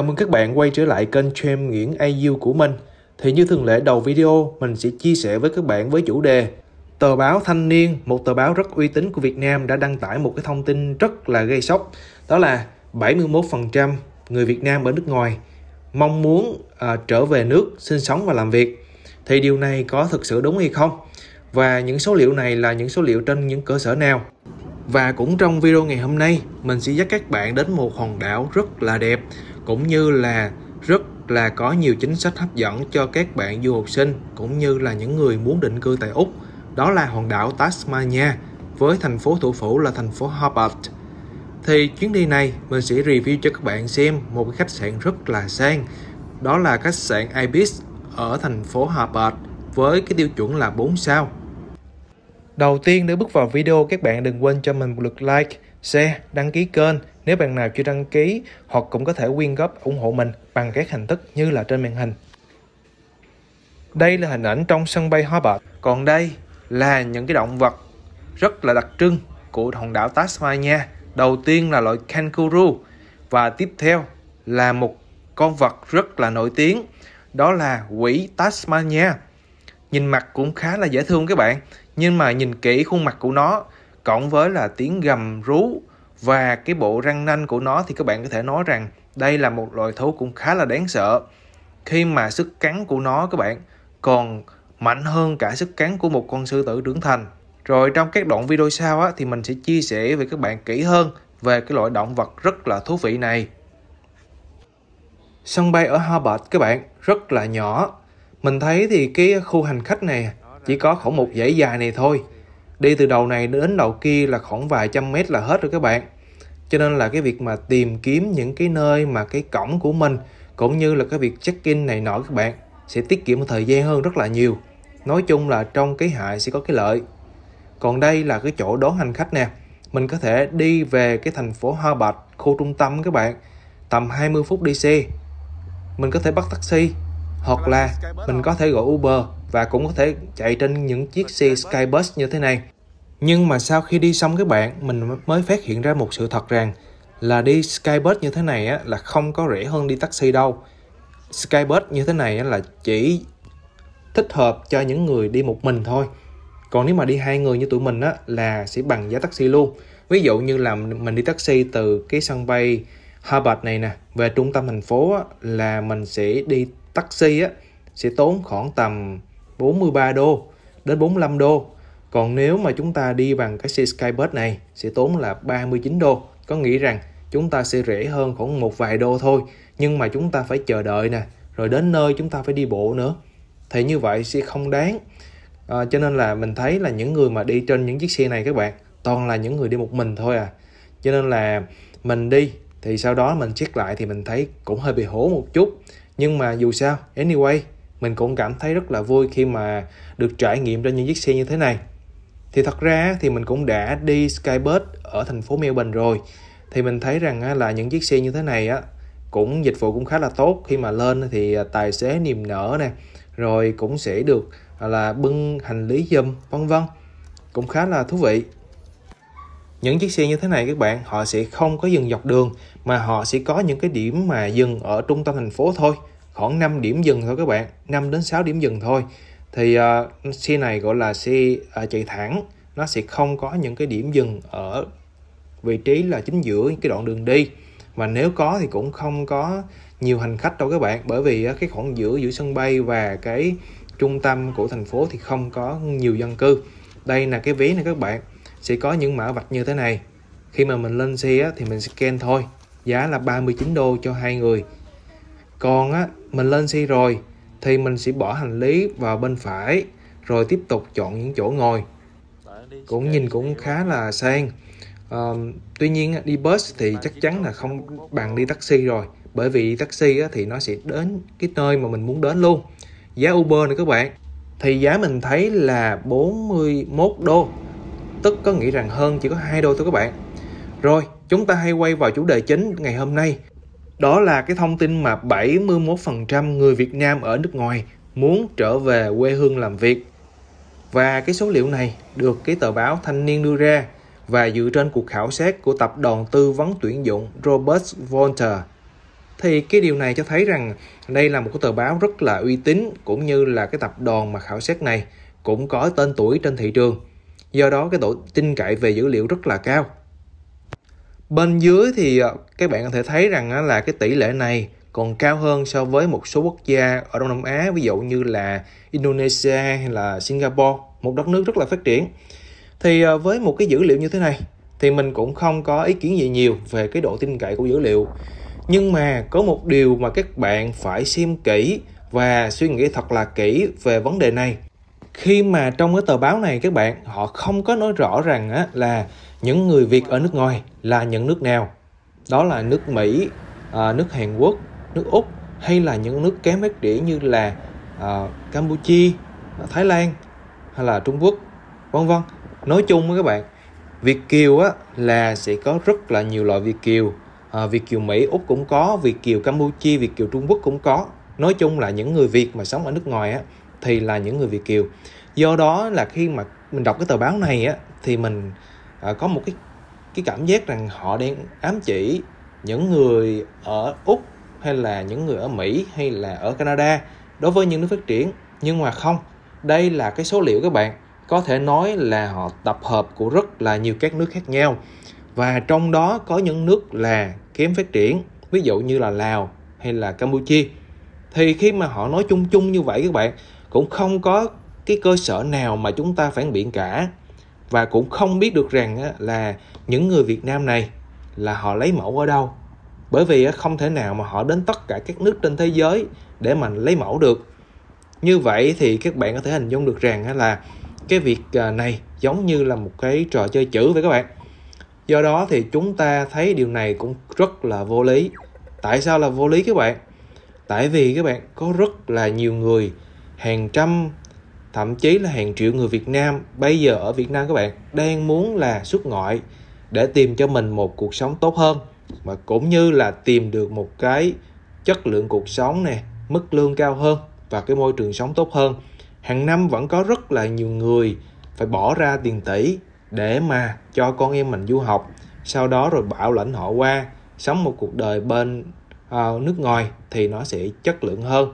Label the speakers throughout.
Speaker 1: Chào mừng các bạn quay trở lại kênh Trem Nguyễn IU của mình. Thì như thường lệ đầu video, mình sẽ chia sẻ với các bạn với chủ đề Tờ báo Thanh niên, một tờ báo rất uy tín của Việt Nam đã đăng tải một cái thông tin rất là gây sốc. Đó là 71% người Việt Nam ở nước ngoài mong muốn à, trở về nước sinh sống và làm việc. Thì điều này có thực sự đúng hay không? Và những số liệu này là những số liệu trên những cơ sở nào? Và cũng trong video ngày hôm nay, mình sẽ dắt các bạn đến một hòn đảo rất là đẹp cũng như là rất là có nhiều chính sách hấp dẫn cho các bạn du học sinh cũng như là những người muốn định cư tại Úc. Đó là hòn đảo Tasmania với thành phố thủ phủ là thành phố Hobart. Thì chuyến đi này mình sẽ review cho các bạn xem một cái khách sạn rất là sang. Đó là khách sạn Ibis ở thành phố Hobart với cái tiêu chuẩn là 4 sao. Đầu tiên để bước vào video các bạn đừng quên cho mình một lượt like, share, đăng ký kênh nếu bạn nào chưa đăng ký hoặc cũng có thể quyên góp ủng hộ mình bằng các hình thức như là trên màn hình. Đây là hình ảnh trong sân bay Hobart. Còn đây là những cái động vật rất là đặc trưng của hòn đảo Tasmania. Đầu tiên là loại kangaroo và tiếp theo là một con vật rất là nổi tiếng đó là quỷ Tasmania. Nhìn mặt cũng khá là dễ thương các bạn, nhưng mà nhìn kỹ khuôn mặt của nó cộng với là tiếng gầm rú và cái bộ răng nanh của nó thì các bạn có thể nói rằng đây là một loài thú cũng khá là đáng sợ. Khi mà sức cắn của nó các bạn còn mạnh hơn cả sức cắn của một con sư tử trưởng thành. Rồi trong các đoạn video sau á, thì mình sẽ chia sẻ với các bạn kỹ hơn về cái loại động vật rất là thú vị này. Sân bay ở Hobart các bạn rất là nhỏ. Mình thấy thì cái khu hành khách này chỉ có khoảng một dãy dài này thôi đi từ đầu này đến đầu kia là khoảng vài trăm mét là hết rồi các bạn. Cho nên là cái việc mà tìm kiếm những cái nơi mà cái cổng của mình cũng như là cái việc check in này nọ các bạn sẽ tiết kiệm một thời gian hơn rất là nhiều. Nói chung là trong cái hại sẽ có cái lợi. Còn đây là cái chỗ đón hành khách nè. Mình có thể đi về cái thành phố Hoa Bạch, khu trung tâm các bạn tầm 20 phút đi xe. Mình có thể bắt taxi hoặc là mình có thể gọi Uber và cũng có thể chạy trên những chiếc xe Skybus như thế này. Nhưng mà sau khi đi xong các bạn, mình mới phát hiện ra một sự thật rằng là đi Skybus như thế này á, là không có rẻ hơn đi taxi đâu. Skybus như thế này á, là chỉ thích hợp cho những người đi một mình thôi. Còn nếu mà đi hai người như tụi mình á, là sẽ bằng giá taxi luôn. Ví dụ như là mình đi taxi từ cái sân bay Harvard này nè về trung tâm thành phố á, là mình sẽ đi taxi á sẽ tốn khoảng tầm 43 đô đến 45 đô. Còn nếu mà chúng ta đi bằng cái xe Skybus này sẽ tốn là 39 đô. Có nghĩa rằng chúng ta sẽ rẻ hơn khoảng một vài đô thôi. Nhưng mà chúng ta phải chờ đợi nè. Rồi đến nơi chúng ta phải đi bộ nữa. Thì như vậy sẽ không đáng. À, cho nên là mình thấy là những người mà đi trên những chiếc xe này các bạn toàn là những người đi một mình thôi à. Cho nên là mình đi thì sau đó mình check lại thì mình thấy cũng hơi bị hố một chút. Nhưng mà dù sao, anyway, mình cũng cảm thấy rất là vui khi mà được trải nghiệm trên những chiếc xe như thế này. Thì thật ra thì mình cũng đã đi Skybus ở thành phố Melbourne rồi. Thì mình thấy rằng là những chiếc xe như thế này á cũng dịch vụ cũng khá là tốt. Khi mà lên thì à, tài xế niềm nở nè rồi cũng sẽ được à, là bưng hành lý giùm vân vân. Cũng khá là thú vị. Những chiếc xe như thế này các bạn họ sẽ không có dừng dọc đường mà họ sẽ có những cái điểm mà dừng ở trung tâm thành phố thôi khoảng 5 điểm dừng thôi các bạn 5 đến 6 điểm dừng thôi. Thì ờ, uh, xe này gọi là xe uh, ờ, chạy thẳng. Nó sẽ không có những cái điểm dừng ở vị trí là chính giữa cái đoạn đường đi. Và nếu có thì cũng không có nhiều hành khách đâu các bạn bởi vì uh, cái khoảng giữa giữa sân bay và cái trung tâm của thành phố thì không có nhiều dân cư. Đây là cái vé này các bạn sẽ có những mã vạch như thế này. Khi mà mình lên xe thì mình scan thôi giá là 39 đô cho hai người còn á mình lên xe rồi thì mình sẽ bỏ hành lý vào bên phải rồi tiếp tục chọn những chỗ ngồi. Cũng nhìn cũng khá là sang. À, tuy nhiên đi bus thì chắc chắn là không bằng đi taxi rồi bởi vì taxi á, thì nó sẽ đến cái nơi mà mình muốn đến luôn. Giá Uber này các bạn. Thì giá mình thấy là 41 đô tức có nghĩa rằng hơn chỉ có hai đô thôi các bạn. Rồi chúng ta hay quay vào chủ đề chính ngày hôm nay đó là cái thông tin mà 71% người Việt Nam ở nước ngoài muốn trở về quê hương làm việc. Và cái số liệu này được cái tờ báo Thanh niên đưa ra và dựa trên cuộc khảo sát của tập đoàn tư vấn tuyển dụng Robert Volter. thì cái điều này cho thấy rằng đây là một cái tờ báo rất là uy tín cũng như là cái tập đoàn mà khảo sát này cũng có tên tuổi trên thị trường do đó cái độ tin cậy về dữ liệu rất là cao bên dưới thì ờ, các bạn có thể thấy rằng là cái tỷ lệ này còn cao hơn so với một số quốc gia ở Đông Nam Á ví dụ như là Indonesia hay là Singapore một đất nước rất là phát triển. Thì ờ, với một cái dữ liệu như thế này thì mình cũng không có ý kiến gì nhiều về cái độ tin cậy của dữ liệu. Nhưng mà có một điều mà các bạn phải xem kỹ và suy nghĩ thật là kỹ về vấn đề này. Khi mà trong cái tờ báo này các bạn họ không có nói rõ rằng á, là những người Việt ở nước ngoài là những nước nào? Đó là nước Mỹ, à, nước Hàn Quốc, nước Úc hay là những nước kém phát triển như là à, Campuchia, Thái Lan hay là Trung Quốc? Vân vân. Nói chung với các bạn Việt kiều á là sẽ có rất là nhiều loại Việt kiều. À, Việt kiều Mỹ Úc cũng có Việt kiều Campuchia Việt kiều Trung Quốc cũng có. Nói chung là những người Việt mà sống ở nước ngoài á thì là những người Việt kiều. Do đó là khi mà mình đọc cái tờ báo này á thì mình à, có một cái cái cảm giác rằng họ đang ám chỉ những người ở úc hay là những người ở mỹ hay là ở canada đối với những nước phát triển. Nhưng mà không đây là cái số liệu các bạn. Có thể nói là họ tập hợp của rất là nhiều các nước khác nhau. Và trong đó có những nước là kém phát triển ví dụ như là lào hay là campuchia. Thì khi mà họ nói chung chung như vậy các bạn cũng không có cái cơ sở nào mà chúng ta phản biện cả và cũng không biết được rằng là những người Việt Nam này là họ lấy mẫu ở đâu. Bởi vì không thể nào mà họ đến tất cả các nước trên thế giới để mà lấy mẫu được. Như vậy thì các bạn có thể hình dung được rằng là cái việc à, này giống như là một cái trò chơi chữ vậy các bạn. Do đó thì chúng ta thấy điều này cũng rất là vô lý. Tại sao là vô lý các bạn? Tại vì các bạn có rất là nhiều người, hàng trăm thậm chí là hàng triệu người Việt Nam bây giờ ở Việt Nam các bạn đang muốn là xuất ngoại để tìm cho mình một cuộc sống tốt hơn mà cũng như là tìm được một cái chất lượng cuộc sống nè mức lương cao hơn và cái môi trường sống tốt hơn. Hàng năm vẫn có rất là nhiều người phải bỏ ra tiền tỷ để mà cho con em mình du học sau đó rồi bảo lãnh họ qua sống một cuộc đời bên uh, nước ngoài thì nó sẽ chất lượng hơn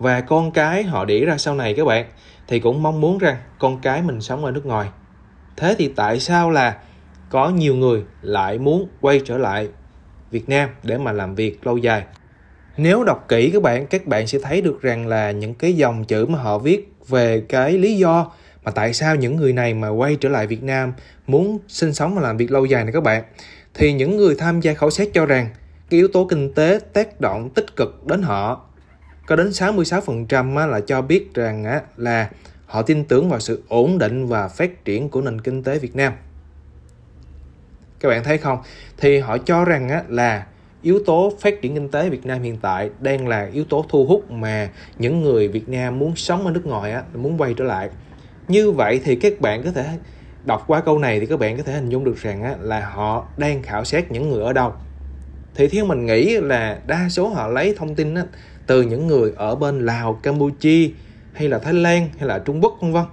Speaker 1: và con cái họ đẻ ra sau này các bạn, thì cũng mong muốn rằng con cái mình sống ở nước ngoài. Thế thì tại sao là có nhiều người lại muốn quay trở lại Việt Nam để mà làm việc lâu dài? Nếu đọc kỹ các bạn các bạn sẽ thấy được rằng là những cái dòng chữ mà họ viết về cái lý do mà tại sao những người này mà quay trở lại Việt Nam muốn sinh sống và làm việc lâu dài này các bạn. Thì những người tham gia khảo sát cho rằng cái yếu tố kinh tế tác động tích cực đến họ có đến 66% là cho biết rằng là họ tin tưởng vào sự ổn định và phát triển của nền kinh tế Việt Nam. Các bạn thấy không? Thì họ cho rằng là yếu tố phát triển kinh tế Việt Nam hiện tại đang là yếu tố thu hút mà những người Việt Nam muốn sống ở nước ngoài muốn quay trở lại. Như vậy thì các bạn có thể đọc qua câu này thì các bạn có thể hình dung được rằng là họ đang khảo sát những người ở đâu. Thì theo mình nghĩ là đa số họ lấy thông tin từ những người ở bên Lào, Campuchia hay là Thái Lan hay là Trung Quốc vân vân.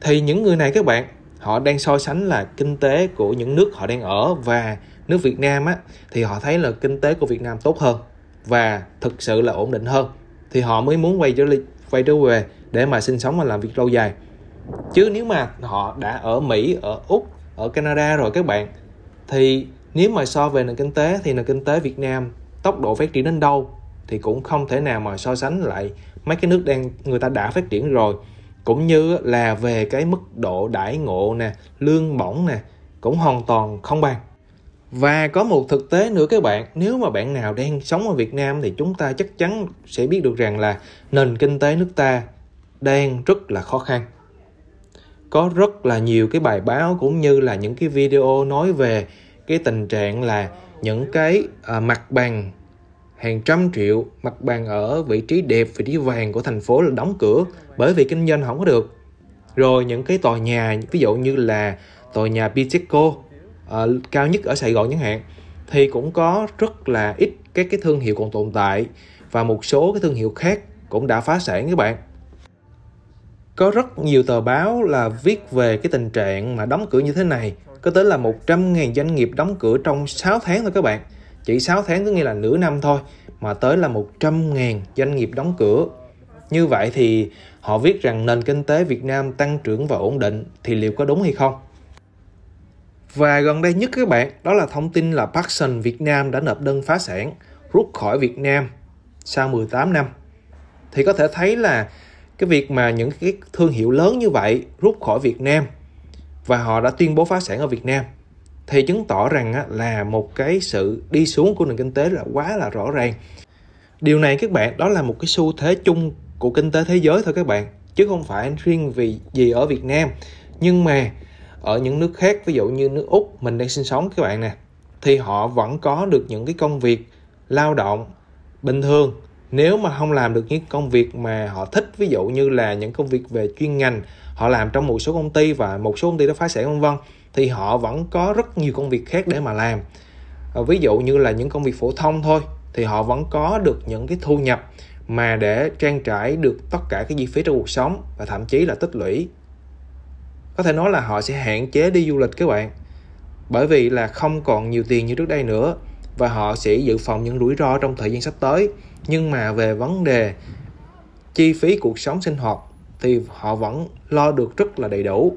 Speaker 1: Thì những người này các bạn họ đang so sánh là kinh tế của những nước họ đang ở và nước Việt Nam á thì họ thấy là kinh tế của Việt Nam tốt hơn và thực sự là ổn định hơn. Thì họ mới muốn quay trở quay trở về để mà sinh sống và làm việc lâu dài. Chứ nếu mà họ đã ở Mỹ ở Úc ở Canada rồi các bạn thì nếu mà so về nền kinh tế thì nền kinh tế Việt Nam tốc độ phát triển đến đâu? Thì cũng không thể nào mà so sánh lại mấy cái nước đang người ta đã phát triển rồi. Cũng như là về cái mức độ đãi ngộ nè lương bổng nè cũng hoàn toàn không bằng. Và có một thực tế nữa các bạn nếu mà bạn nào đang sống ở Việt Nam thì chúng ta chắc chắn sẽ biết được rằng là nền kinh tế nước ta đang rất là khó khăn. Có rất là nhiều cái bài báo cũng như là những cái video nói về cái tình trạng là những cái à, mặt bằng hàng trăm triệu mặt bằng ở vị trí đẹp, vị trí vàng của thành phố là đóng cửa bởi vì kinh doanh không có được. Rồi những cái tòa nhà, ví dụ như là tòa nhà Bitexco uh, ờ, cao nhất ở Sài Gòn chẳng hạn, thì cũng có rất là ít các cái thương hiệu còn tồn tại và một số cái thương hiệu khác cũng đã phá sản các bạn. Có rất nhiều tờ báo là viết về cái tình trạng mà đóng cửa như thế này, có tới là 100.000 doanh nghiệp đóng cửa trong 6 tháng thôi các bạn chỉ 6 tháng có nghĩa là nửa năm thôi mà tới là 100.000 doanh nghiệp đóng cửa. Như vậy thì họ viết rằng nền kinh tế Việt Nam tăng trưởng và ổn định thì liệu có đúng hay không? Và gần đây nhất các bạn, đó là thông tin là Paxson Việt Nam đã nộp đơn phá sản, rút khỏi Việt Nam sau 18 năm. Thì có thể thấy là cái việc mà những cái thương hiệu lớn như vậy rút khỏi Việt Nam và họ đã tuyên bố phá sản ở Việt Nam thì chứng tỏ rằng là một cái sự đi xuống của nền kinh tế là quá là rõ ràng. Điều này các bạn, đó là một cái xu thế chung của kinh tế thế giới thôi các bạn, chứ không phải riêng vì gì ở Việt Nam nhưng mà ở những nước khác, ví dụ như nước Úc mình đang sinh sống các bạn nè, thì họ vẫn có được những cái công việc lao động bình thường nếu mà không làm được những công việc mà họ thích, ví dụ như là những công việc về chuyên ngành họ làm trong một số công ty và một số công ty đó phá sản, vân vân thì họ vẫn có rất nhiều công việc khác để mà làm. À, ví dụ như là những công việc phổ thông thôi thì họ vẫn có được những cái thu nhập mà để trang trải được tất cả cái chi phí trong cuộc sống và thậm chí là tích lũy. Có thể nói là họ sẽ hạn chế đi du lịch các bạn bởi vì là không còn nhiều tiền như trước đây nữa và họ sẽ dự phòng những rủi ro trong thời gian sắp tới. Nhưng mà về vấn đề chi phí cuộc sống sinh hoạt thì họ vẫn lo được rất là đầy đủ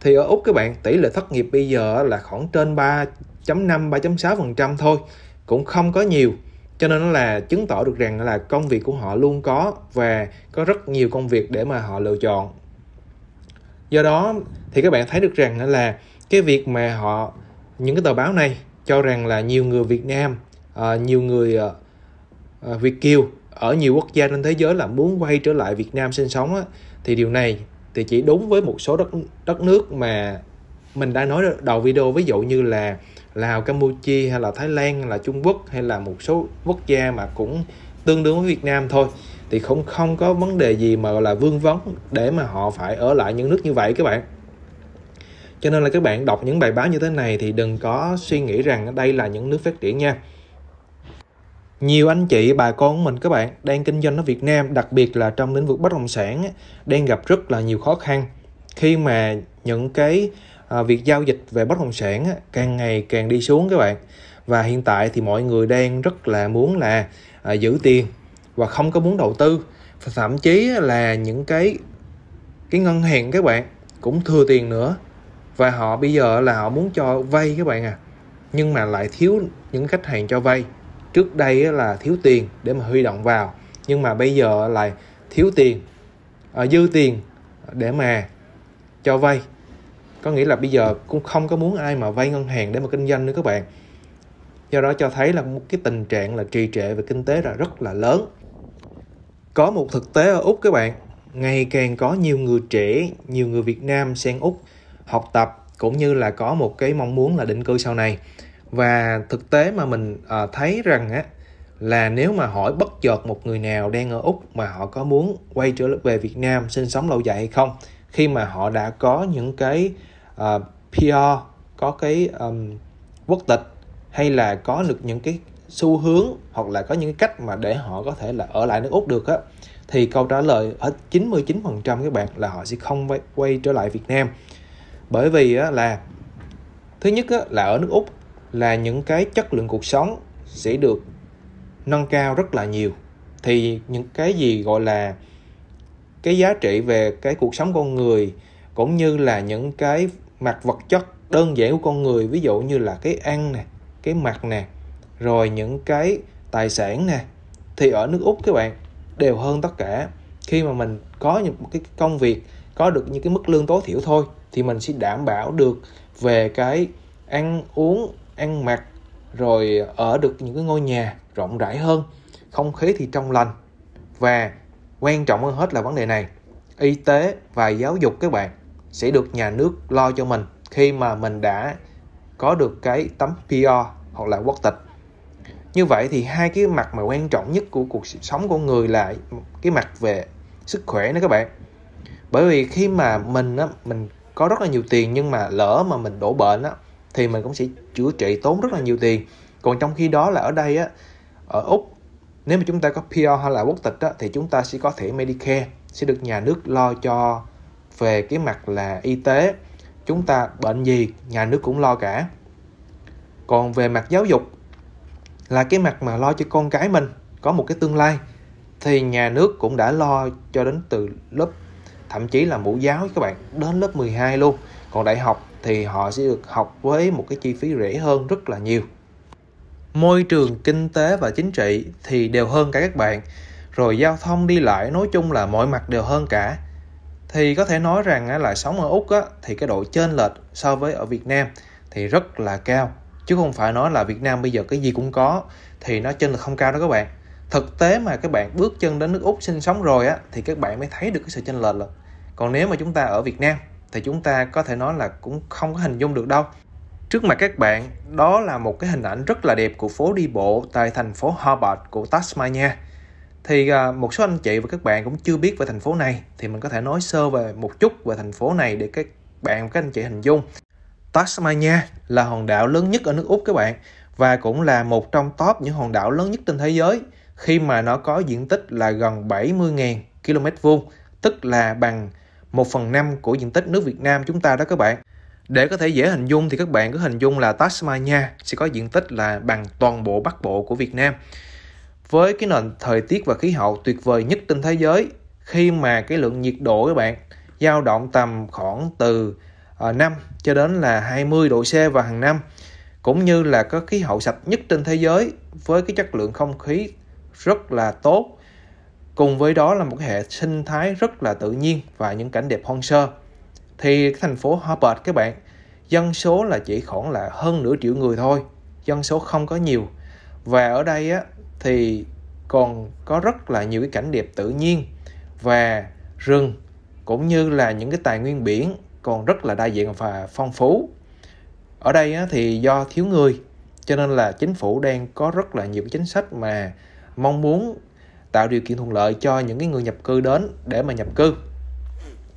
Speaker 1: thì ở Úc các bạn tỷ lệ thất nghiệp bây giờ là khoảng trên 3.5 3.6% thôi cũng không có nhiều. Cho nên nó là chứng tỏ được rằng là công việc của họ luôn có và có rất nhiều công việc để mà họ lựa chọn. Do đó thì các bạn thấy được rằng là cái việc mà họ những cái tờ báo này cho rằng là nhiều người Việt Nam ờ, nhiều người ờ, ờ, Việt kiều ở nhiều quốc gia trên thế giới là muốn quay trở lại Việt Nam sinh sống á, thì điều này thì chỉ đúng với một số đất đất nước mà mình đã nói đầu video ví dụ như là Lào, Campuchia hay là Thái Lan hay là Trung Quốc hay là một số quốc gia mà cũng tương đương với Việt Nam thôi. Thì không không có vấn đề gì mà gọi là vương vấn để mà họ phải ở lại những nước như vậy các bạn. Cho nên là các bạn đọc những bài báo như thế này thì đừng có suy nghĩ rằng đây là những nước phát triển nha nhiều anh chị, bà con của mình các bạn, đang kinh doanh ở Việt Nam, đặc biệt là trong lĩnh vực bất động sản đang gặp rất là nhiều khó khăn. Khi mà những cái à, việc giao dịch về bất động sản càng ngày càng đi xuống các bạn. Và hiện tại thì mọi người đang rất là muốn là à, giữ tiền và không có muốn đầu tư. Và thậm chí là những cái cái ngân hàng các bạn cũng thừa tiền nữa. Và họ bây giờ là họ muốn cho vay các bạn à. Nhưng mà lại thiếu những khách hàng cho vay trước đây là thiếu tiền để mà huy động vào, nhưng mà bây giờ lại thiếu tiền à, dư tiền để mà cho vay. Có nghĩa là bây giờ cũng không có muốn ai mà vay ngân hàng để mà kinh doanh nữa các bạn. Do đó cho thấy là một cái tình trạng là trì trệ về kinh tế là rất là lớn. Có một thực tế ở úc các bạn, ngày càng có nhiều người trẻ, nhiều người việt nam sang úc học tập, cũng như là có một cái mong muốn là định cư sau này và thực tế mà mình uh, thấy rằng á là nếu mà hỏi bất chợt một người nào đang ở úc mà họ có muốn quay trở về việt nam sinh sống lâu dài hay không khi mà họ đã có những cái ờ, uh, PR có cái um, quốc tịch hay là có được những cái xu hướng hoặc là có những cái cách mà để họ có thể là ở lại nước Úc được á thì câu trả lời ở 99% các bạn là họ sẽ không quay, quay trở lại Việt Nam. Bởi vì á, là thứ nhất á, là ở nước Úc là những cái chất lượng cuộc sống sẽ được nâng cao rất là nhiều. Thì những cái gì gọi là cái giá trị về cái cuộc sống con người, cũng như là những cái mặt vật chất đơn giản của con người, ví dụ như là cái ăn nè, cái mặt nè, rồi những cái tài sản nè, thì ở nước úc các bạn, đều hơn tất cả. Khi mà mình có những cái công việc, có được những cái mức lương tối thiểu thôi, thì mình sẽ đảm bảo được về cái ăn uống ăn mặc, rồi ở được những cái ngôi nhà rộng rãi hơn, không khí thì trong lành. Và quan trọng hơn hết là vấn đề này, y tế và giáo dục các bạn sẽ được nhà nước lo cho mình khi mà mình đã có được cái tấm PR hoặc là quốc tịch. Như vậy thì hai cái mặt mà quan trọng nhất của cuộc sống của người là cái mặt về sức khỏe đó các bạn. Bởi vì khi mà mình á, mình có rất là nhiều tiền nhưng mà lỡ mà mình đổ bệnh á thì mình cũng sẽ chữa trị tốn rất là nhiều tiền. Còn trong khi đó là ở đây á ở úc nếu mà chúng ta có PR hay là quốc tịch á, thì chúng ta sẽ có thẻ Medicare sẽ được nhà nước lo cho về cái mặt là y tế. Chúng ta bệnh gì nhà nước cũng lo cả. Còn về mặt giáo dục là cái mặt mà lo cho con cái mình có một cái tương lai thì nhà nước cũng đã lo cho đến từ lớp thậm chí là mẫu giáo các bạn đến lớp 12 luôn. Còn đại học thì họ sẽ được học với một cái chi phí rẻ hơn rất là nhiều. Môi trường kinh tế và chính trị thì đều hơn cả các bạn. Rồi giao thông đi lại nói chung là mọi mặt đều hơn cả. Thì có thể nói rằng là sống ở úc á, thì cái độ chênh lệch so với ở việt nam thì rất là cao. Chứ không phải nói là việt nam bây giờ cái gì cũng có thì nó chênh lệch không cao đó các bạn. Thực tế mà các bạn bước chân đến nước úc sinh sống rồi á thì các bạn mới thấy được cái sự chênh lệch rồi còn nếu mà chúng ta ở việt nam thì chúng ta có thể nói là cũng không có hình dung được đâu Trước mặt các bạn, đó là một cái hình ảnh rất là đẹp của phố đi bộ tại thành phố Hobart của Tasmania. Thì à, một số anh chị và các bạn cũng chưa biết về thành phố này thì mình có thể nói sơ về một chút về thành phố này để các bạn và các anh chị hình dung. Tasmania là hòn đảo lớn nhất ở nước Úc các bạn và cũng là một trong top những hòn đảo lớn nhất trên thế giới khi mà nó có diện tích là gần 70.000 km vuông, tức là bằng 1 phần 5 của diện tích nước Việt Nam chúng ta đó các bạn. Để có thể dễ hình dung thì các bạn cứ hình dung là Tasmania sẽ có diện tích là bằng toàn bộ Bắc Bộ của Việt Nam. Với cái nền thời tiết và khí hậu tuyệt vời nhất trên thế giới, khi mà cái lượng nhiệt độ các bạn dao động tầm khoảng từ à, 5 cho đến là 20 độ C vào hàng năm cũng như là có khí hậu sạch nhất trên thế giới với cái chất lượng không khí rất là tốt cùng với đó là một cái hệ sinh thái rất là tự nhiên và những cảnh đẹp hoang sơ. Thì cái thành phố Harvard các bạn dân số là chỉ khoảng là hơn nửa triệu người thôi dân số không có nhiều. Và ở đây á thì còn có rất là nhiều cái cảnh đẹp tự nhiên và rừng cũng như là những cái tài nguyên biển còn rất là đa dạng và phong phú. Ở đây á, thì do thiếu người cho nên là chính phủ đang có rất là nhiều chính sách mà mong muốn tạo điều kiện thuận lợi cho những cái người nhập cư đến để mà nhập cư.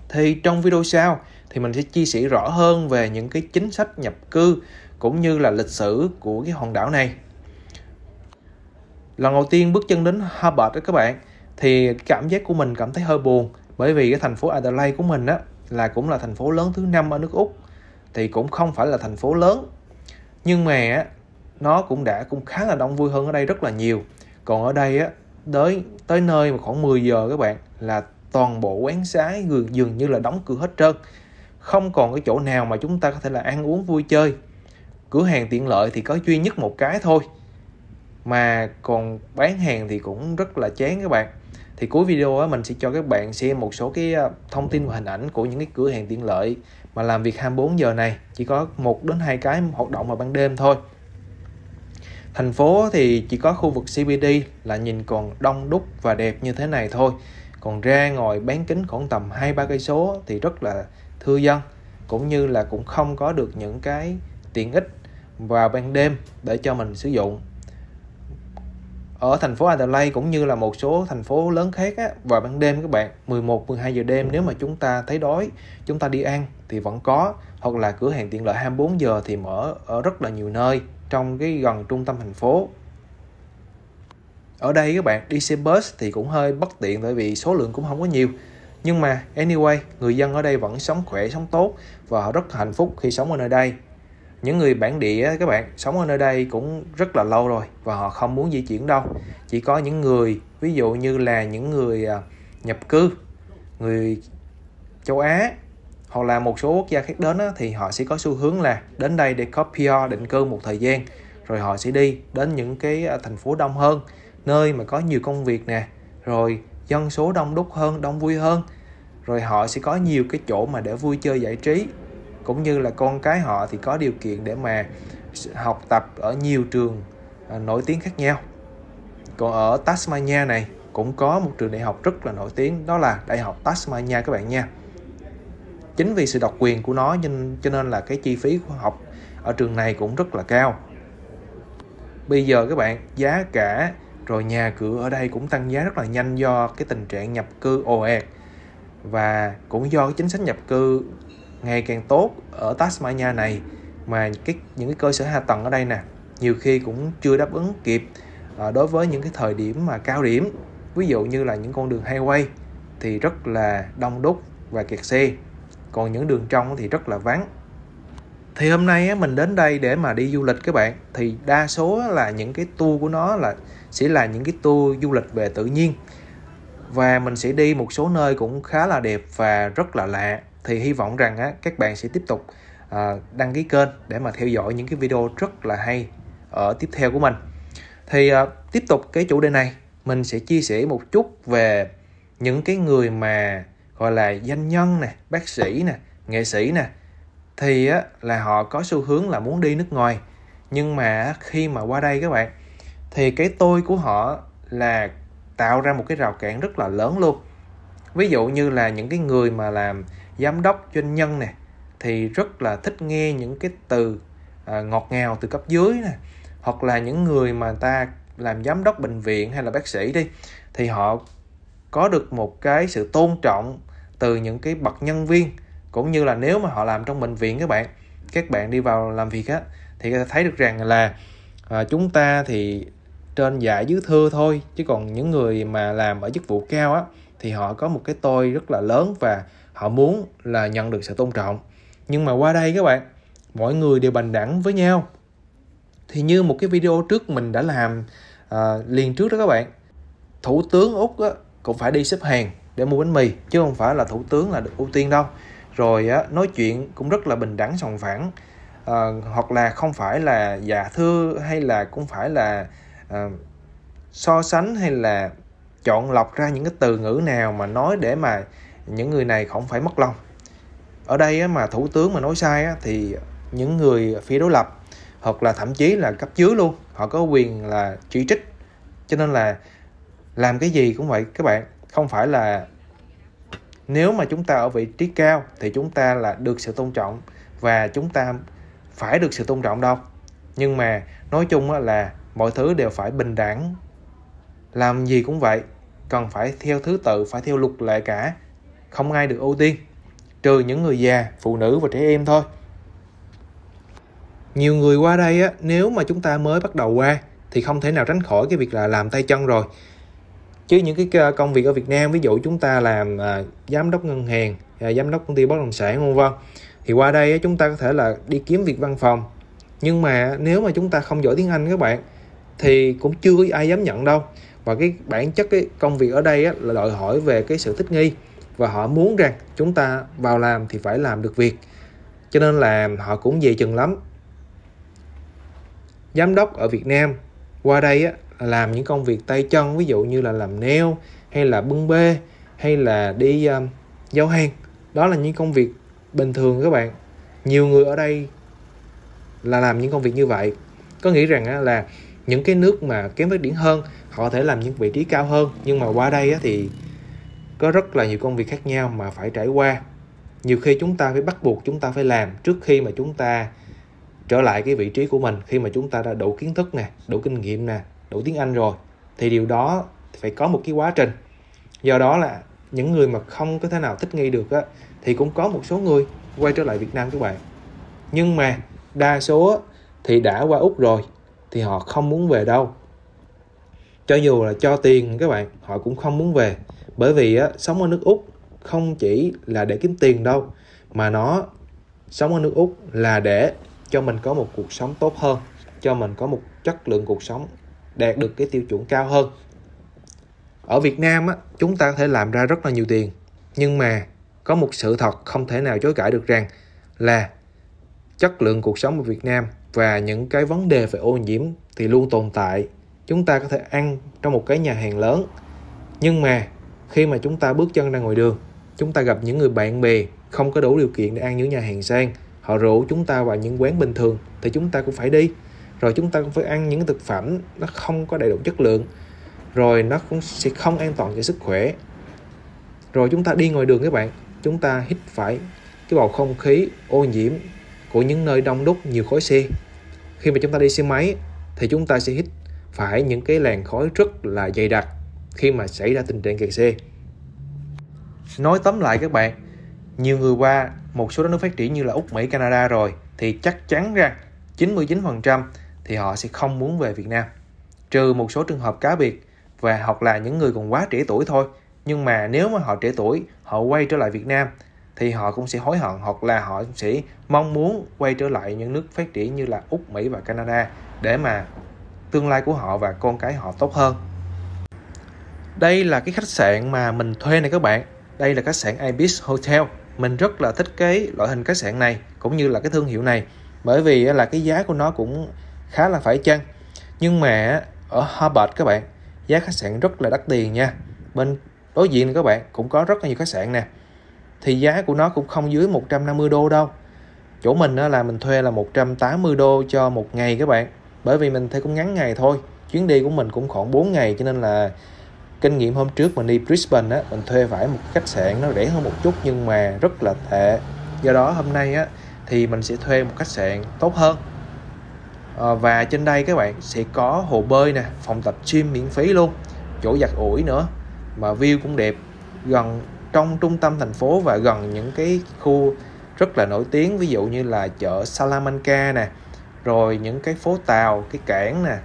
Speaker 1: Thì trong video sau thì mình sẽ chia sẻ rõ hơn về những cái chính sách nhập cư cũng như là lịch sử của cái hòn đảo này. Lần đầu tiên bước chân đến Hobart đó các bạn, thì cảm giác của mình cảm thấy hơi buồn bởi vì cái thành phố Adelaide của mình á là cũng là thành phố lớn thứ năm ở nước Úc, thì cũng không phải là thành phố lớn. Nhưng mà á, nó cũng đã cũng khá là đông vui hơn ở đây rất là nhiều. Còn ở đây á tới tới nơi mà khoảng 10 giờ các bạn là toàn bộ quán xá dường, dường như là đóng cửa hết trơn. Không còn cái chỗ nào mà chúng ta có thể là ăn uống vui chơi. Cửa hàng tiện lợi thì có duy nhất một cái thôi. Mà còn bán hàng thì cũng rất là chán các bạn. Thì cuối video á, mình sẽ cho các bạn xem một số cái ờ, thông tin và hình ảnh của những cái cửa hàng tiện lợi mà làm việc 24 giờ này. Chỉ có một đến hai cái hoạt động vào ban đêm thôi thành phố thì chỉ có khu vực CBD là nhìn còn đông đúc và đẹp như thế này thôi. Còn ra ngoài bán kính khoảng tầm hai ba cây số thì rất là thư dân cũng như là cũng không có được những cái tiện ích vào ban đêm để cho mình sử dụng. Ở thành phố Adelaide cũng như là một số thành phố lớn khác á, vào ban đêm các bạn 11 12 giờ đêm nếu mà chúng ta thấy đói chúng ta đi ăn thì vẫn có hoặc là cửa hàng tiện lợi 24 giờ thì mở ở rất là nhiều nơi trong cái gần trung tâm thành phố. Ở đây các bạn, đi xe bus thì cũng hơi bất tiện bởi vì số lượng cũng không có nhiều. Nhưng mà anyway, người dân ở đây vẫn sống khỏe, sống tốt và họ rất hạnh phúc khi sống ở nơi đây. Những người bản địa các bạn, sống ở nơi đây cũng rất là lâu rồi và họ không muốn di chuyển đâu. Chỉ có những người, ví dụ như là những người à, nhập cư, người châu Á hoặc là một số quốc gia khác đến thì họ sẽ có xu hướng là đến đây để có PR định cư một thời gian. Rồi họ sẽ đi đến những cái à, thành phố đông hơn, nơi mà có nhiều công việc nè, rồi dân số đông đúc hơn, đông vui hơn. Rồi họ sẽ có nhiều cái chỗ mà để vui chơi giải trí, cũng như là con cái họ thì có điều kiện để mà học tập ở nhiều trường à, nổi tiếng khác nhau. Còn ở Tasmania này cũng có một trường đại học rất là nổi tiếng, đó là đại học Tasmania các bạn nha chính vì sự độc quyền của nó nên cho nên là cái chi phí khoa học ở trường này cũng rất là cao. Bây giờ các bạn giá cả rồi nhà cửa ở đây cũng tăng giá rất là nhanh do cái tình trạng nhập cư ồ ạt và cũng do cái chính sách nhập cư ngày càng tốt ở Tasmania này mà cái những cái cơ sở hạ tầng ở đây nè nhiều khi cũng chưa đáp ứng kịp à, đối với những cái thời điểm mà cao điểm. Ví dụ như là những con đường highway thì rất là đông đúc và kẹt xe còn những đường trong thì rất là vắng. Thì hôm nay mình đến đây để mà đi du lịch các bạn. Thì đa số là những cái tour của nó là sẽ là những cái tour du lịch về tự nhiên. Và mình sẽ đi một số nơi cũng khá là đẹp và rất là lạ. Thì hy vọng rằng á, các bạn sẽ tiếp tục à, đăng ký kênh để mà theo dõi những cái video rất là hay ở tiếp theo của mình. Thì à, tiếp tục cái chủ đề này mình sẽ chia sẻ một chút về những cái người mà gọi là doanh nhân nè bác sĩ nè nghệ sĩ nè thì á, là họ có xu hướng là muốn đi nước ngoài. Nhưng mà khi mà qua đây các bạn thì cái tôi của họ là tạo ra một cái rào cản rất là lớn luôn. Ví dụ như là những cái người mà làm giám đốc doanh nhân nè thì rất là thích nghe những cái từ à, ngọt ngào từ cấp dưới nè. Hoặc là những người mà ta làm giám đốc bệnh viện hay là bác sĩ đi thì họ có được một cái sự tôn trọng từ những cái bậc nhân viên cũng như là nếu mà họ làm trong bệnh viện các bạn các bạn đi vào làm việc á thì thấy được rằng là à, chúng ta thì trên dạ dưới thưa thôi chứ còn những người mà làm ở chức vụ cao á thì họ có một cái tôi rất là lớn và họ muốn là nhận được sự tôn trọng. Nhưng mà qua đây các bạn mỗi người đều bình đẳng với nhau. Thì như một cái video trước mình đã làm à, liền trước đó các bạn thủ tướng úc á, cũng phải đi xếp hàng để mua bánh mì chứ không phải là thủ tướng là được ưu tiên đâu. Rồi á, nói chuyện cũng rất là bình đẳng sòng phẳng. À, hoặc là không phải là dạ thưa hay là cũng phải là à, so sánh hay là chọn lọc ra những cái từ ngữ nào mà nói để mà những người này không phải mất lòng. Ở đây á, mà thủ tướng mà nói sai á, thì những người phía đối lập hoặc là thậm chí là cấp dưới luôn họ có quyền là chỉ trích. Cho nên là làm cái gì cũng vậy, các bạn, không phải là nếu mà chúng ta ở vị trí cao thì chúng ta là được sự tôn trọng và chúng ta phải được sự tôn trọng đâu. Nhưng mà nói chung là mọi thứ đều phải bình đẳng, làm gì cũng vậy, cần phải theo thứ tự, phải theo luật lệ cả, không ai được ưu tiên, trừ những người già, phụ nữ và trẻ em thôi. Nhiều người qua đây á, nếu mà chúng ta mới bắt đầu qua thì không thể nào tránh khỏi cái việc là làm tay chân rồi chứ những cái ờ, công việc ở Việt Nam ví dụ chúng ta làm à, giám đốc ngân hàng à, giám đốc công ty bất động sản vân vân thì qua đây chúng ta có thể là đi kiếm việc văn phòng. Nhưng mà nếu mà chúng ta không giỏi tiếng Anh các bạn thì cũng chưa có ai dám nhận đâu. Và cái bản chất cái công việc ở đây á, là đòi hỏi về cái sự thích nghi. Và họ muốn rằng chúng ta vào làm thì phải làm được việc. Cho nên là họ cũng về chừng lắm. Giám đốc ở Việt Nam qua đây á, làm những công việc tay chân ví dụ như là làm nail hay là bưng bê hay là đi um, giao hàng. Đó là những công việc bình thường các bạn. Nhiều người ở đây là làm những công việc như vậy. Có nghĩ rằng á, là những cái nước mà kém phát triển hơn họ có thể làm những vị trí cao hơn nhưng mà qua đây á, thì có rất là nhiều công việc khác nhau mà phải trải qua. Nhiều khi chúng ta phải bắt buộc chúng ta phải làm trước khi mà chúng ta trở lại cái vị trí của mình khi mà chúng ta đã đủ kiến thức nè đủ kinh nghiệm nè đủ tiếng anh rồi thì điều đó phải có một cái quá trình. Do đó là những người mà không có thể nào thích nghi được á thì cũng có một số người quay trở lại Việt Nam các bạn. Nhưng mà đa số thì đã qua Úc rồi thì họ không muốn về đâu. Cho dù là cho tiền các bạn họ cũng không muốn về. Bởi vì á, sống ở nước úc không chỉ là để kiếm tiền đâu mà nó sống ở nước úc là để cho mình có một cuộc sống tốt hơn cho mình có một chất lượng cuộc sống đạt được cái tiêu chuẩn cao hơn. Ở việt nam á, chúng ta có thể làm ra rất là nhiều tiền nhưng mà có một sự thật không thể nào chối cãi được rằng là chất lượng cuộc sống ở việt nam và những cái vấn đề về ô nhiễm thì luôn tồn tại. Chúng ta có thể ăn trong một cái nhà hàng lớn nhưng mà khi mà chúng ta bước chân ra ngoài đường chúng ta gặp những người bạn bè không có đủ điều kiện để ăn những nhà hàng sang họ rủ chúng ta vào những quán bình thường thì chúng ta cũng phải đi rồi chúng ta cũng phải ăn những thực phẩm nó không có đầy đủ chất lượng. Rồi nó cũng sẽ không an toàn cho sức khỏe. Rồi chúng ta đi ngoài đường các bạn. Chúng ta hít phải cái bầu không khí ô nhiễm của những nơi đông đúc nhiều khói xe. Khi mà chúng ta đi xe máy thì chúng ta sẽ hít phải những cái làn khói rất là dày đặc khi mà xảy ra tình trạng kẹt xe. Nói tóm lại các bạn nhiều người qua một số đất nước phát triển như là Úc, Mỹ, Canada rồi thì chắc chắn rằng 99% thì họ sẽ không muốn về Việt Nam trừ một số trường hợp cá biệt và hoặc là những người còn quá trẻ tuổi thôi nhưng mà nếu mà họ trẻ tuổi họ quay trở lại Việt Nam thì họ cũng sẽ hối hận hoặc là họ sẽ mong muốn quay trở lại những nước phát triển như là Úc, Mỹ và Canada để mà tương lai của họ và con cái họ tốt hơn. Đây là cái khách sạn mà mình thuê này các bạn. Đây là khách sạn Ibis Hotel. Mình rất là thích cái loại hình khách sạn này cũng như là cái thương hiệu này bởi vì là cái giá của nó cũng khá là phải chăng. Nhưng mà ở Harvard các bạn, giá khách sạn rất là đắt tiền nha. Bên đối diện các bạn cũng có rất là nhiều khách sạn nè. Thì giá của nó cũng không dưới 150 đô đâu. Chỗ mình là mình thuê là 180 đô cho một ngày các bạn. Bởi vì mình thuê cũng ngắn ngày thôi. Chuyến đi của mình cũng khoảng 4 ngày cho nên là kinh nghiệm hôm trước mình đi Brisbane á mình thuê phải một khách sạn nó rẻ hơn một chút nhưng mà rất là tệ do đó hôm nay á thì mình sẽ thuê một khách sạn tốt hơn à, và trên đây các bạn sẽ có hồ bơi nè phòng tập gym miễn phí luôn chỗ giặt ủi nữa mà view cũng đẹp. Gần trong trung tâm thành phố và gần những cái khu rất là nổi tiếng ví dụ như là chợ Salamanca nè rồi những cái phố tàu cái cảng nè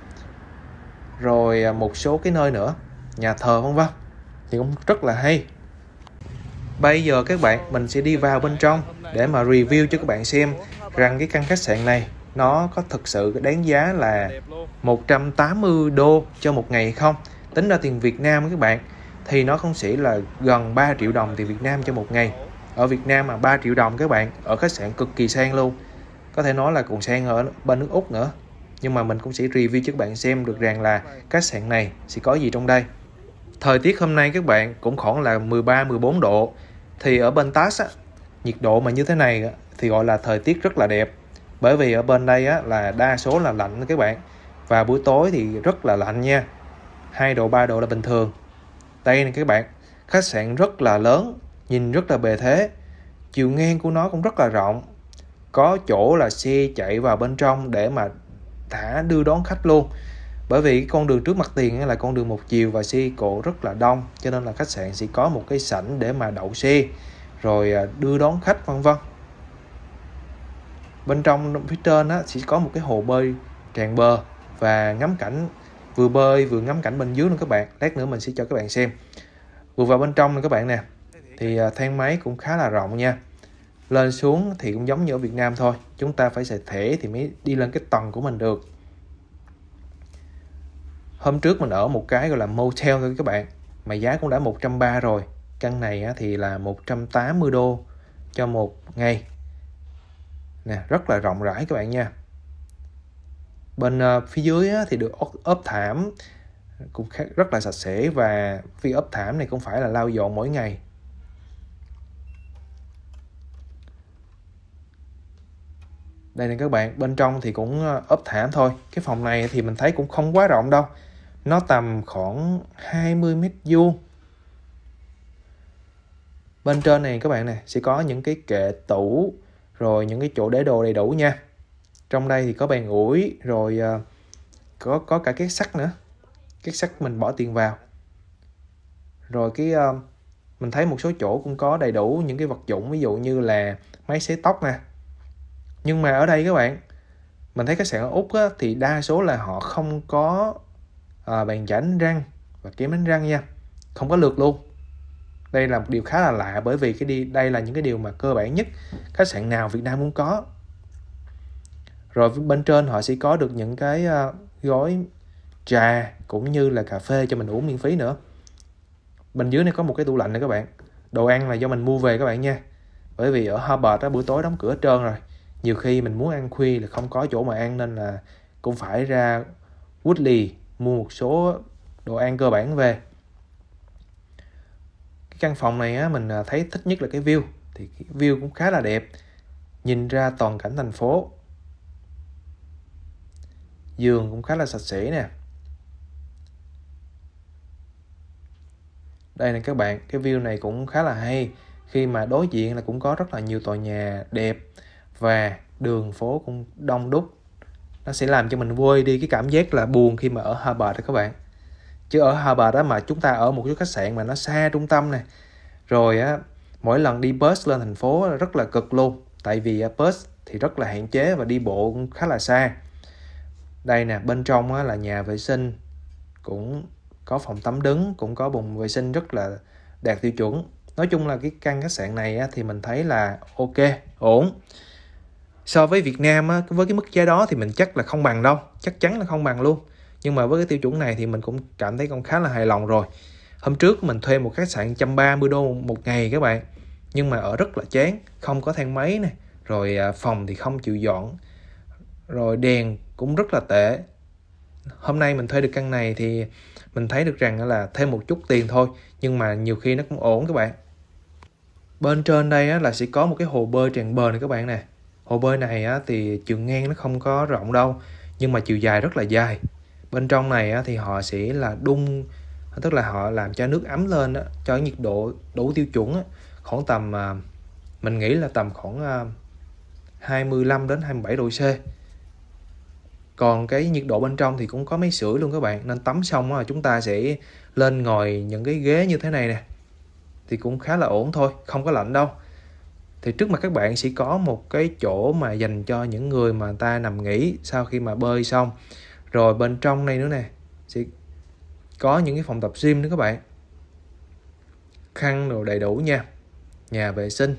Speaker 1: rồi à, một số cái nơi nữa nhà thờ vân vân. Thì cũng rất là hay. Bây giờ các bạn mình sẽ đi vào bên trong để mà review cho các bạn xem rằng cái căn khách sạn này nó có thực sự đáng giá là 180 đô cho một ngày không? Tính ra tiền Việt Nam các bạn thì nó không chỉ là gần 3 triệu đồng tiền Việt Nam cho một ngày. Ở Việt Nam mà 3 triệu đồng các bạn ở khách sạn cực kỳ sang luôn. Có thể nói là còn sang ở bên nước Úc nữa. Nhưng mà mình cũng sẽ review cho các bạn xem được rằng là khách sạn này sẽ có gì trong đây. Thời tiết hôm nay các bạn cũng khoảng là 13-14 độ. Thì ở bên TAS á, nhiệt độ mà như thế này thì gọi là thời tiết rất là đẹp. Bởi vì ở bên đây á, là đa số là lạnh các bạn. Và buổi tối thì rất là lạnh nha. 2 độ 3 độ là bình thường. Đây nè các bạn Khách sạn rất là lớn Nhìn rất là bề thế. Chiều ngang của nó cũng rất là rộng. Có chỗ là xe chạy vào bên trong để mà thả đưa đón khách luôn. Bởi vì con đường trước mặt tiền là con đường một chiều và xe cộ rất là đông cho nên là khách sạn sẽ có một cái sảnh để mà đậu xe rồi à, đưa đón khách vân vân bên trong phía trên á, sẽ có một cái hồ bơi tràn bờ và ngắm cảnh vừa bơi vừa ngắm cảnh bên dưới luôn các bạn. Lát nữa mình sẽ cho các bạn xem. Vừa vào bên trong nè các bạn nè. Thì à, thang máy cũng khá là rộng nha. Lên xuống thì cũng giống như ở Việt Nam thôi. Chúng ta phải xài thẻ thì mới đi lên cái tầng của mình được. Hôm trước mình ở một cái gọi là motel thôi các bạn. Mà giá cũng đã 130 rồi. Căn này thì là 180 đô cho một ngày nè rất là rộng rãi các bạn nha. Bên uh, phía dưới thì được ốp thảm cũng rất là sạch sẽ và vì ốp thảm này cũng phải là lau dọn mỗi ngày. Đây này các bạn bên trong thì cũng ờ, ốp thảm thôi. Cái phòng này thì mình thấy cũng không quá rộng đâu. Nó tầm khoảng 20 mét vuông. Bên trên này các bạn này sẽ có những cái kệ tủ rồi những cái chỗ để đồ đầy đủ nha. Trong đây thì có bàn ủi rồi uh, có có cả cái sắt nữa. Cái sắt mình bỏ tiền vào. Rồi cái uh, mình thấy một số chỗ cũng có đầy đủ những cái vật dụng ví dụ như là máy xế tóc nè. Nhưng mà ở đây các bạn mình thấy khách sạn ở úc á, thì đa số là họ không có à, bàn chải đánh răng và kiếm đánh răng nha. Không có lượt luôn đây là một điều khá là lạ bởi vì cái đi, đây là những cái điều mà cơ bản nhất khách sạn nào Việt Nam cũng có. Rồi bên trên họ sẽ có được những cái ờ, gói trà cũng như là cà phê cho mình uống miễn phí nữa. Bên dưới này có một cái tủ lạnh này các bạn. Đồ ăn là do mình mua về các bạn nha. Bởi vì ở Harvard á, buổi tối đóng cửa trơn rồi. Nhiều khi mình muốn ăn khuya là không có chỗ mà ăn nên là cũng phải ra Woodley mua một số đồ ăn cơ bản về căn phòng này á, mình à, thấy thích nhất là cái view. Thì cái view cũng khá là đẹp. Nhìn ra toàn cảnh thành phố. Giường cũng khá là sạch sẽ nè. Đây nè các bạn cái view này cũng khá là hay. Khi mà đối diện là cũng có rất là nhiều tòa nhà đẹp và đường phố cũng đông đúc. Nó sẽ làm cho mình vơi đi cái cảm giác là buồn khi mà ở Harvard đó các bạn chứ ở Harvard đó mà chúng ta ở một cái khách sạn mà nó xa trung tâm này rồi á mỗi lần đi bus lên thành phố rất là cực luôn. Tại vì bus thì rất là hạn chế và đi bộ cũng khá là xa. Đây nè bên trong á, là nhà vệ sinh cũng có phòng tắm đứng cũng có bồn vệ sinh rất là đạt tiêu chuẩn. Nói chung là cái căn khách sạn này á, thì mình thấy là ok ổn. So với Việt Nam á, với cái mức giá đó thì mình chắc là không bằng đâu chắc chắn là không bằng luôn nhưng mà với cái tiêu chuẩn này thì mình cũng cảm thấy cũng khá là hài lòng rồi. Hôm trước mình thuê một khách sạn 130 đô một ngày các bạn. Nhưng mà ở rất là chán, không có thang máy này rồi à, phòng thì không chịu dọn, rồi đèn cũng rất là tệ. Hôm nay mình thuê được căn này thì mình thấy được rằng là thêm một chút tiền thôi, nhưng mà nhiều khi nó cũng ổn các bạn. Bên trên đây là sẽ có một cái hồ bơi tràn bờ này các bạn nè. Hồ bơi này thì chiều ngang nó không có rộng đâu, nhưng mà chiều dài rất là dài bên trong này á, thì họ sẽ là đun tức là họ làm cho nước ấm lên á, cho nhiệt độ đủ tiêu chuẩn á, khoảng tầm à, mình nghĩ là tầm khoảng à, 25 đến 27 độ C. Còn cái nhiệt độ bên trong thì cũng có máy sưởi luôn các bạn. Nên tắm xong chúng ta sẽ lên ngồi những cái ghế như thế này nè. Thì cũng khá là ổn thôi không có lạnh đâu. Thì trước mặt các bạn sẽ có một cái chỗ mà dành cho những người mà ta nằm nghỉ sau khi mà bơi xong rồi bên trong này nữa nè, sẽ có những cái phòng tập gym nữa các bạn. Khăn đồ đầy đủ nha, nhà vệ sinh.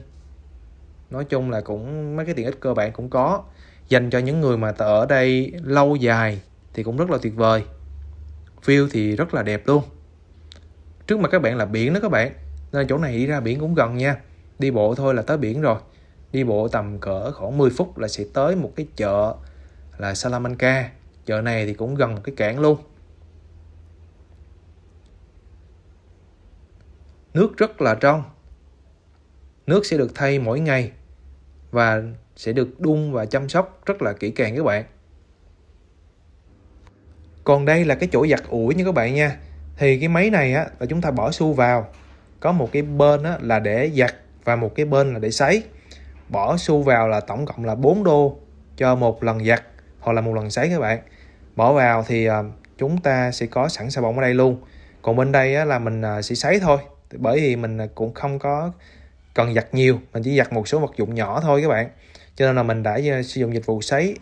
Speaker 1: Nói chung là cũng mấy cái tiện ích cơ bản cũng có. Dành cho những người mà ở đây lâu dài thì cũng rất là tuyệt vời. View thì rất là đẹp luôn. Trước mặt các bạn là biển đó các bạn, nên chỗ này đi ra biển cũng gần nha. Đi bộ thôi là tới biển rồi. Đi bộ tầm cỡ khoảng 10 phút là sẽ tới một cái chợ là Salamanca chợ này thì cũng gần một cái cảng luôn. Nước rất là trong. Nước sẽ được thay mỗi ngày và sẽ được đun và chăm sóc rất là kỹ càng các bạn. Còn đây là cái chỗ giặt ủi nha các bạn nha. Thì cái máy này á là chúng ta bỏ xu vào. Có một cái bên á, là để giặt và một cái bên là để sấy. Bỏ xu vào là tổng cộng là 4 đô cho một lần giặt hoặc là một lần sấy các bạn bỏ vào thì ờ, chúng ta sẽ có sẵn xà bông ở đây luôn. Còn bên đây là mình ờ, sẽ sấy thôi. Bởi vì mình ờ, cũng không có cần giặt nhiều, mình chỉ giặt một số vật dụng nhỏ thôi các bạn. Cho nên là mình đã sử dụng dịch vụ sấy.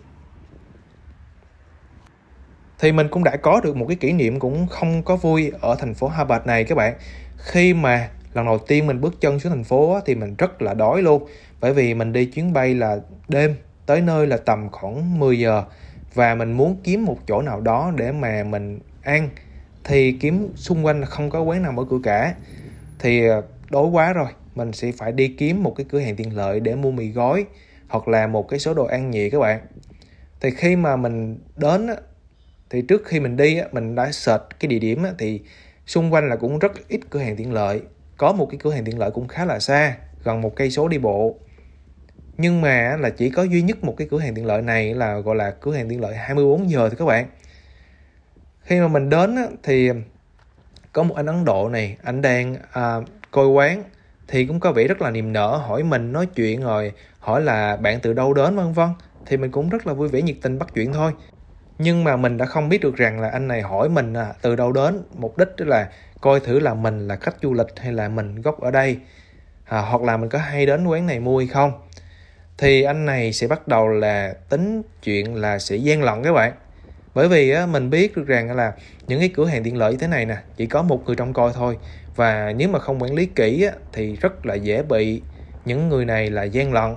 Speaker 1: Thì mình cũng đã có được một cái kỷ niệm cũng không có vui ở thành phố Harvard này các bạn. Khi mà lần đầu tiên mình bước chân xuống thành phố thì mình rất là đói luôn. Bởi vì mình đi chuyến bay là đêm, tới nơi là tầm khoảng 10 giờ và mình muốn kiếm một chỗ nào đó để mà mình ăn. Thì kiếm xung quanh là không có quán nào mở cửa cả. Thì ờ, đói quá rồi. Mình sẽ phải đi kiếm một cái cửa hàng tiện lợi để mua mì gói hoặc là một cái số đồ ăn nhẹ các bạn. Thì khi mà mình đến thì trước khi mình đi mình đã search cái địa điểm thì xung quanh là cũng rất ít cửa hàng tiện lợi. Có một cái cửa hàng tiện lợi cũng khá là xa, gần một cây số đi bộ nhưng mà là chỉ có duy nhất một cái cửa hàng tiện lợi này là gọi là cửa hàng tiện lợi 24 giờ thì các bạn. Khi mà mình đến thì có một anh Ấn Độ này anh đang à, coi quán thì cũng có vẻ rất là niềm nở hỏi mình nói chuyện rồi hỏi là bạn từ đâu đến vân vân. Thì mình cũng rất là vui vẻ nhiệt tình bắt chuyện thôi. Nhưng mà mình đã không biết được rằng là anh này hỏi mình à, từ đâu đến mục đích là coi thử là mình là khách du lịch hay là mình gốc ở đây à, hoặc là mình có hay đến quán này mua hay không thì anh này sẽ bắt đầu là tính chuyện là sẽ gian lận các bạn. Bởi vì á, mình biết được rằng là những cái cửa hàng tiện lợi như thế này nè chỉ có một người trông coi thôi. Và nếu mà không quản lý kỹ á, thì rất là dễ bị những người này là gian lận.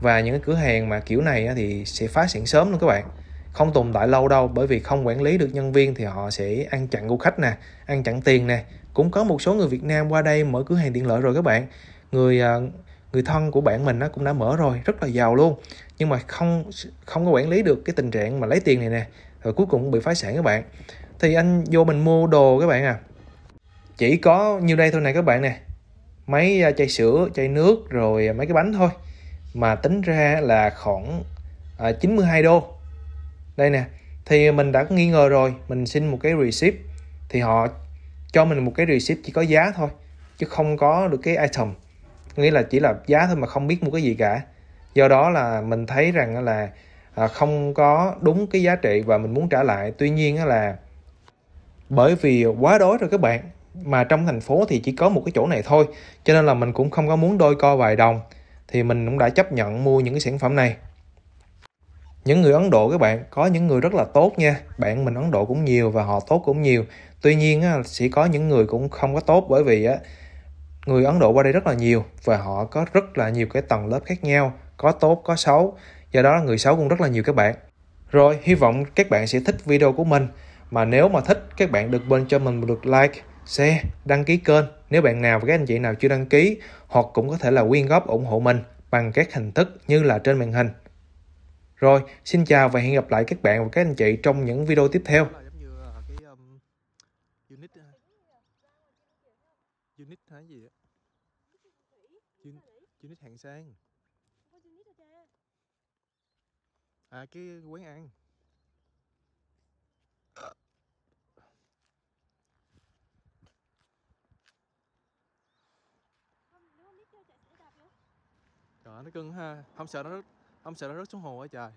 Speaker 1: Và những cái cửa hàng mà kiểu này á, thì sẽ phá sản sớm luôn các bạn. Không tồn tại lâu đâu bởi vì không quản lý được nhân viên thì họ sẽ ăn chặn du khách nè ăn chặn tiền nè. Cũng có một số người Việt Nam qua đây mở cửa hàng tiện lợi rồi các bạn. Người à, người thân của bạn mình nó cũng đã mở rồi rất là giàu luôn. Nhưng mà không không có quản lý được cái tình trạng mà lấy tiền này nè rồi cuối cùng bị phá sản các bạn. Thì anh vô mình mua đồ các bạn à. Chỉ có nhiêu đây thôi này các bạn nè. Mấy à, chai sữa chai nước rồi à, mấy cái bánh thôi. Mà tính ra là khoảng à, 92 đô. Đây nè thì mình đã nghi ngờ rồi mình xin một cái receipt. Thì họ cho mình một cái receipt chỉ có giá thôi chứ không có được cái item nghĩa là chỉ là giá thôi mà không biết mua cái gì cả. Do đó là mình thấy rằng là à, không có đúng cái giá trị và mình muốn trả lại. Tuy nhiên là bởi vì quá đói rồi các bạn mà trong thành phố thì chỉ có một cái chỗ này thôi. Cho nên là mình cũng không có muốn đôi co vài đồng thì mình cũng đã chấp nhận mua những cái sản phẩm này. Những người Ấn Độ các bạn có những người rất là tốt nha. Bạn mình Ấn Độ cũng nhiều và họ tốt cũng nhiều. Tuy nhiên á, sẽ có những người cũng không có tốt bởi vì á, người Ấn Độ qua đây rất là nhiều và họ có rất là nhiều cái tầng lớp khác nhau, có tốt, có xấu. Do đó người xấu cũng rất là nhiều các bạn. Rồi, hy vọng các bạn sẽ thích video của mình. Mà nếu mà thích, các bạn đừng quên cho mình được like, share, đăng ký kênh. Nếu bạn nào và các anh chị nào chưa đăng ký, hoặc cũng có thể là quyên góp ủng hộ mình bằng các hình thức như là trên màn hình. Rồi, xin chào và hẹn gặp lại các bạn và các anh chị trong những video tiếp theo.
Speaker 2: Ờ, unit ờ, unit gì á unit hàng sang. À cái quán ăn. Trời nó cưng ha. Không sợ nó rớt không sợ nó rớt xuống hồ hả trời